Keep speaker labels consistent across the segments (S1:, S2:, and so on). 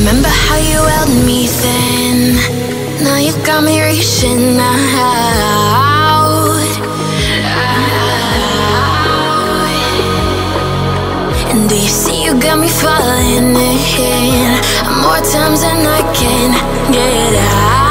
S1: Remember how you held me then? Now you got me reaching out. out. And do you see you got me falling in? More times than I can get out.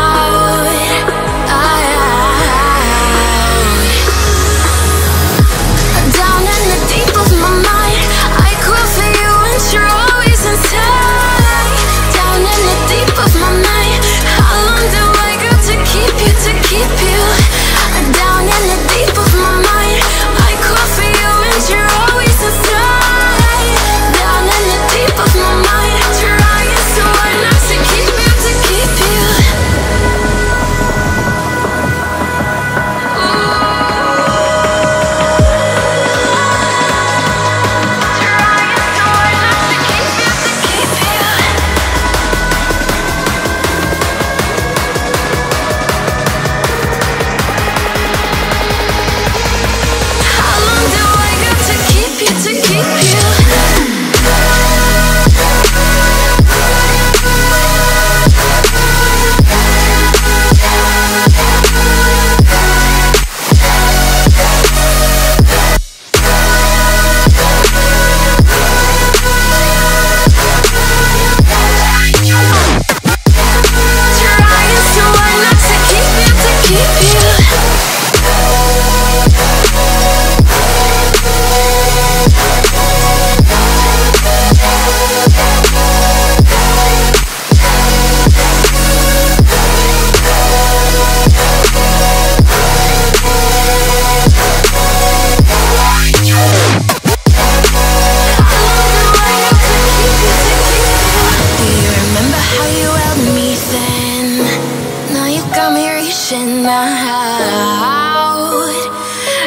S1: Out.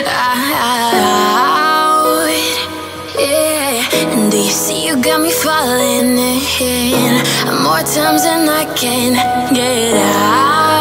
S1: Out. And do you see you got me falling in more times than I can get